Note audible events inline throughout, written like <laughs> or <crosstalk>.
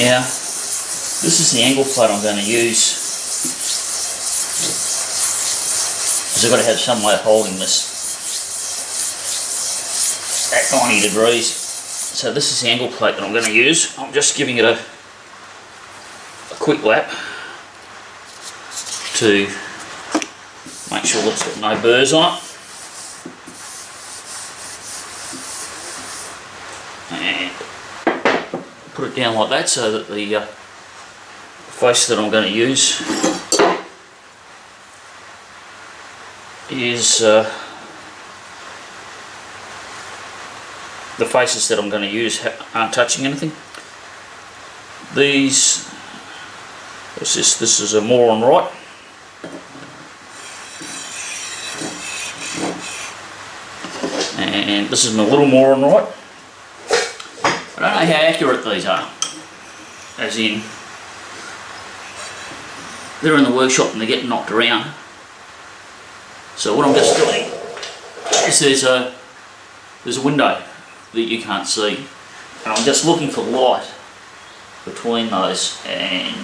Now, this is the angle plate I'm going to use. Because I've got to have some way of holding this at 90 degrees. So this is the angle plate that I'm going to use. I'm just giving it a, a quick lap to make sure that it's got no burrs on it. And put it down like that so that the uh, face that I'm going to use is uh, the faces that I'm going to use aren't touching anything. These, this is, this is a Moore and Wright. And this is a little Moore and Wright. I don't know how accurate these are. As in, they're in the workshop and they're getting knocked around. So what I'm just doing is there's a there's a window that you can't see and I'm just looking for light between those and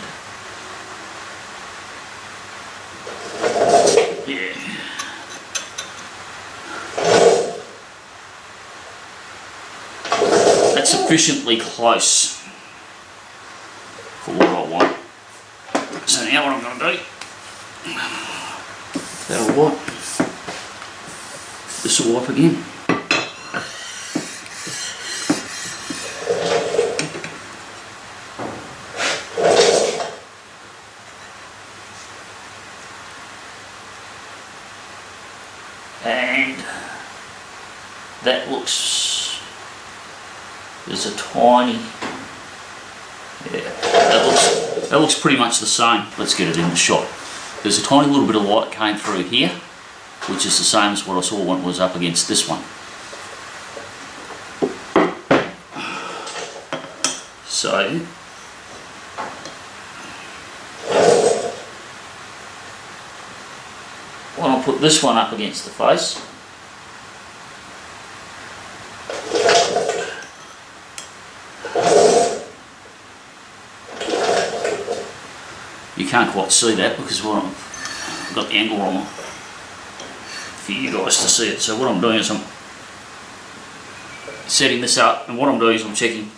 yeah sufficiently close for what I want. So now what I'm going to do that'll wipe this will wipe again and that looks there's a tiny yeah that looks that looks pretty much the same. Let's get it in the shot. There's a tiny little bit of light came through here which is the same as what I saw when it was up against this one. So when I put this one up against the face can't quite see that because well, I've got the angle wrong for you guys to see it. So what I'm doing is I'm setting this up and what I'm doing is I'm checking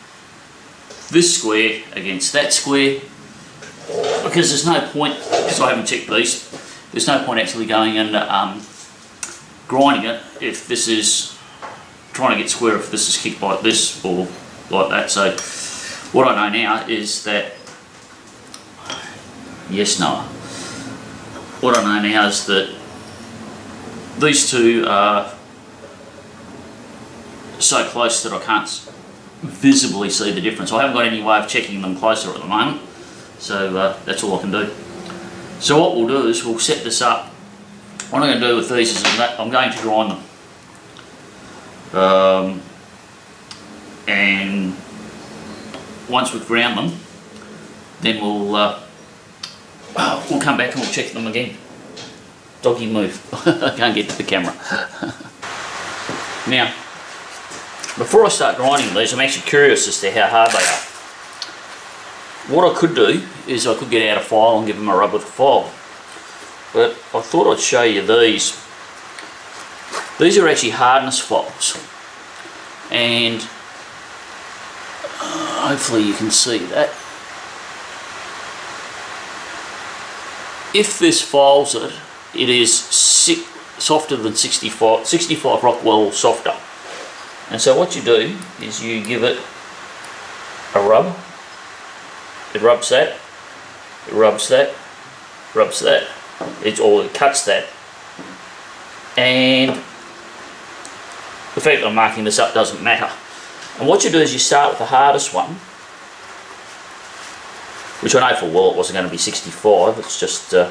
this square against that square because there's no point because I haven't checked these there's no point actually going and um, grinding it if this is trying to get square if this is kicked like this or like that. So what I know now is that yes no what I know now is that these two are so close that I can't visibly see the difference I haven't got any way of checking them closer at the moment so uh, that's all I can do so what we'll do is we'll set this up. What I'm going to do with these is I'm going to grind them. Um, and once we've ground them, then we'll uh, we'll come back and we'll check them again. Doggy move. <laughs> I can't get to the camera. <laughs> now, before I start grinding these, I'm actually curious as to how hard they are. What I could do is I could get out a file and give them a rub with a file. But I thought I'd show you these. These are actually hardness files. And uh, hopefully you can see that. If this files it, it is softer than 65, 65 Rockwell softer. And so what you do is you give it a rub it rubs that, it rubs that, rubs that, it's all it cuts that. And the fact that I'm marking this up doesn't matter. And what you do is you start with the hardest one, which I know for well it wasn't going to be 65, it's just, uh,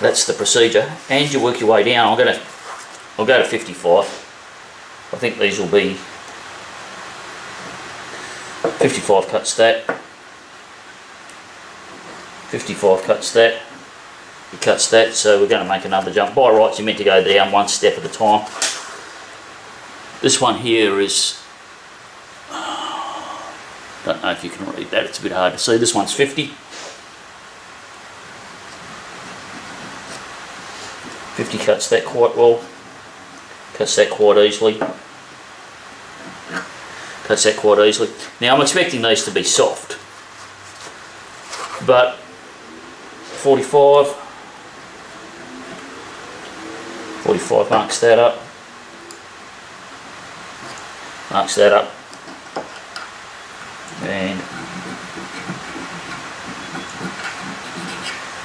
that's the procedure. And you work your way down, I'm going to, I'll go to 55. I think these will be 55 cuts that 55 cuts that he cuts that so we're going to make another jump by rights you're meant to go down one step at a time this one here is Don't know if you can read that, it's a bit hard to see. This one's 50. 50 cuts that quite well. Cuts that quite easily. Cuts that quite easily. Now I'm expecting these to be soft. But 45 45 marks that up marks that up and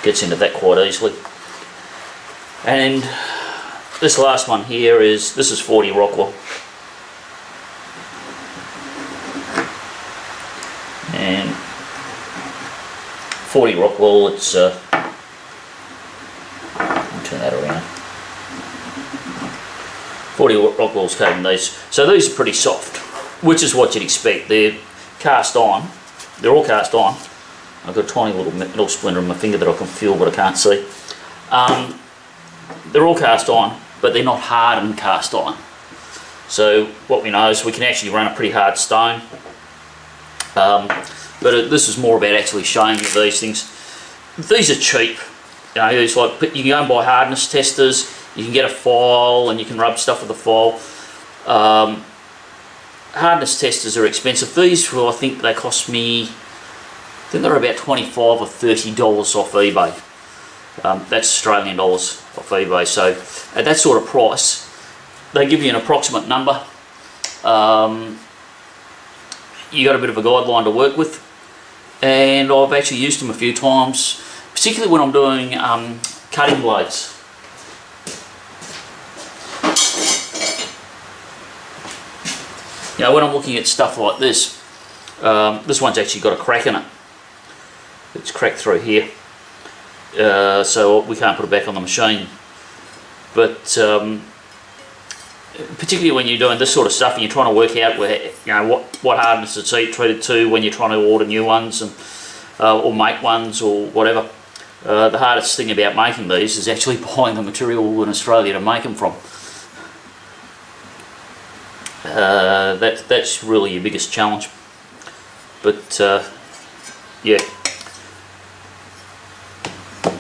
gets into that quite easily. And this last one here is this is 40 Rockwell. And 40 Rockwell it's uh, turn that around. 40 Rockwell's cutting these. So these are pretty soft which is what you'd expect. They're cast iron they're all cast iron I've got a tiny little metal splinter in my finger that I can feel but I can't see. Um, they're all cast iron but they're not hardened cast iron so what we know is we can actually run a pretty hard stone. Um, but it, this is more about actually showing you these things. These are cheap. You know, it's like you can go and buy hardness testers. You can get a file and you can rub stuff with a file. Um, hardness testers are expensive. These well I think they cost me I think they're about 25 or 30 dollars off eBay um, that's Australian dollars off eBay. So at that sort of price, they give you an approximate number. Um, you got a bit of a guideline to work with, and I've actually used them a few times, particularly when I'm doing um, cutting blades. You know, when I'm looking at stuff like this, um, this one's actually got a crack in it. It's cracked through here. Uh, so we can't put it back on the machine. But um, particularly when you're doing this sort of stuff and you're trying to work out where you know what what hardness it's treated to when you're trying to order new ones and uh, or make ones or whatever. Uh, the hardest thing about making these is actually <laughs> buying the material in Australia to make them from. Uh, that that's really your biggest challenge. But uh, yeah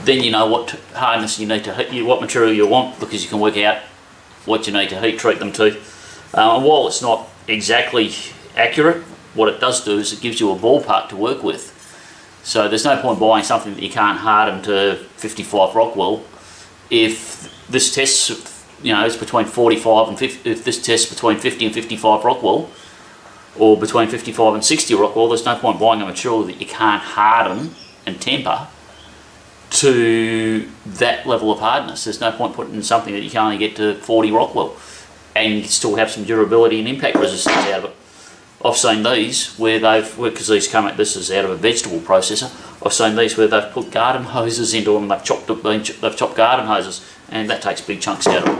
then you know what hardness you need to heat, what material you want because you can work out what you need to heat treat them to. Uh, and while it's not exactly accurate, what it does do is it gives you a ballpark to work with. So there's no point buying something that you can't harden to 55 Rockwell if this test, you know, is between 45 and 50, if this test between 50 and 55 Rockwell, or between 55 and 60 Rockwell, there's no point buying a material that you can't harden and temper to that level of hardness. There's no point putting in something that you can only get to 40 Rockwell and still have some durability and impact resistance out of it. I've seen these where they've, because these come out, this is out of a vegetable processor, I've seen these where they've put garden hoses into them, they've chopped, they've chopped garden hoses and that takes big chunks out of them.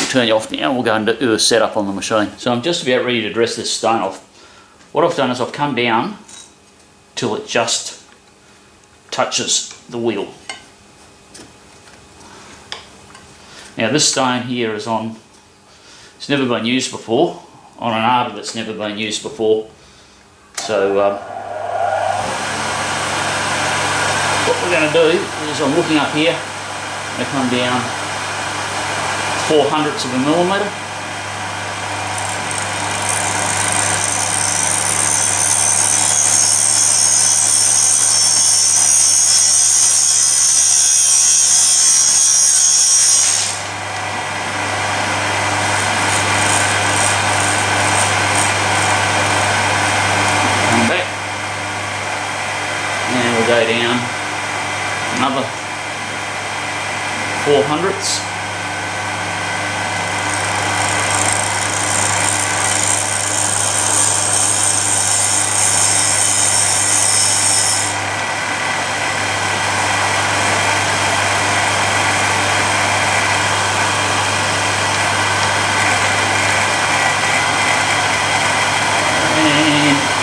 We'll turn you off now we'll go and do a setup on the machine. So I'm just about ready to dress this stone off. What I've done is I've come down till it just touches the wheel. Now this stone here is on, it's never been used before, on an arbor that's never been used before. So um, what we're going to do is I'm looking up here, going come down 4 hundredths of a millimetre go down another four hundredths.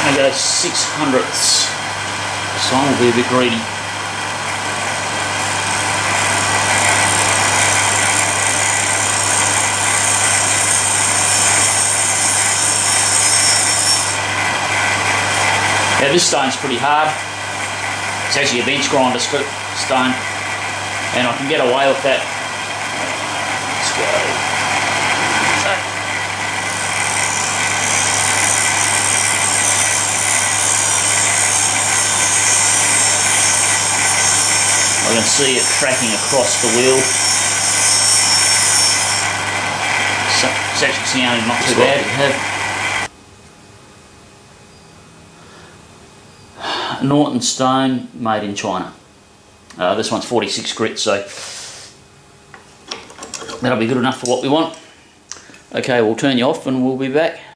And I go six hundredths. Be a bit greedy. Now this stone's pretty hard. It's actually a bench grinder stone, and I can get away with that. Let's go. I can see it tracking across the wheel. So it's actually sounding not too bad. Have Norton Stone made in China. Uh, this one's 46 grit, so that'll be good enough for what we want. Okay, we'll turn you off and we'll be back.